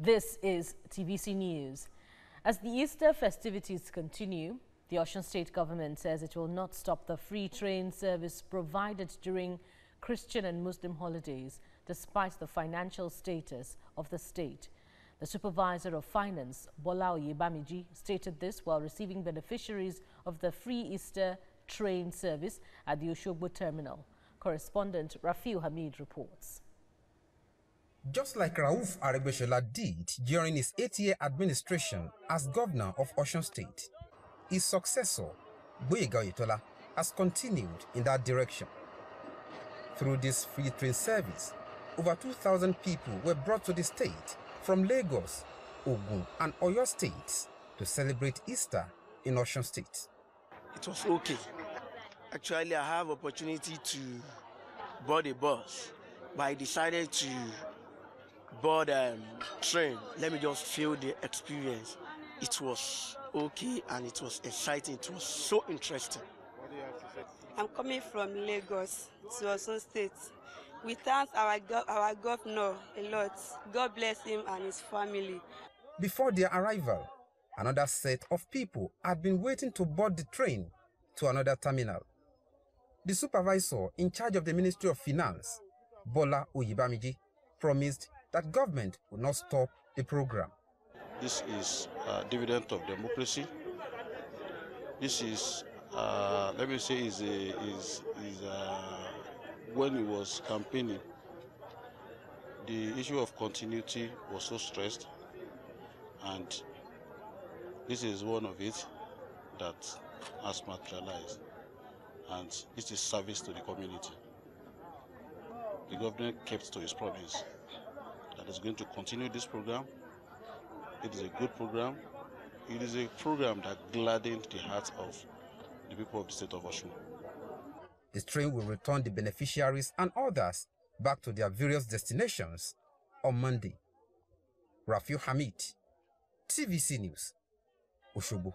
This is TVC News. As the Easter festivities continue, the Osun State government says it will not stop the free train service provided during Christian and Muslim holidays, despite the financial status of the state. The supervisor of finance, Bola Oyebamiji, stated this while receiving beneficiaries of the free Easter train service at the Oshogbo terminal. Correspondent Rafiu Hamid reports. Just like Rauf Aregbesola did during his eight-year administration as governor of Osun State, his successor, Gboyega Oyetola, has continued in that direction. Through this free train service, over 2,000 people were brought to the state from Lagos, Ogun, and Oyo states to celebrate Easter in Osun State. It was okay. Actually, I have opportunity to board a bus, but I decided to board um, train. Let me just feel the experience. It was okay and it was exciting. It was so interesting. I'm coming from Lagos to Osun State. We thank our, go- our governor a lot. God bless him and his family. Before their arrival, another set of people had been waiting to board the train to another terminal. The supervisor in charge of the Ministry of Finance, Bola Oyebamiji, promised that government will not stop the program. This is a dividend of democracy. This is, uh, let me say, is a, is is uh, when he was campaigning, the issue of continuity was so stressed, and this is one of it that has materialized, and it is service to the community. The government kept to his promise is going to continue this program. It is a good program. It is a program that gladdened the hearts of the people of the state of Osun. The train will return the beneficiaries and others back to their various destinations on Monday. Rafiu Hamid, TVC News, Oshogbo.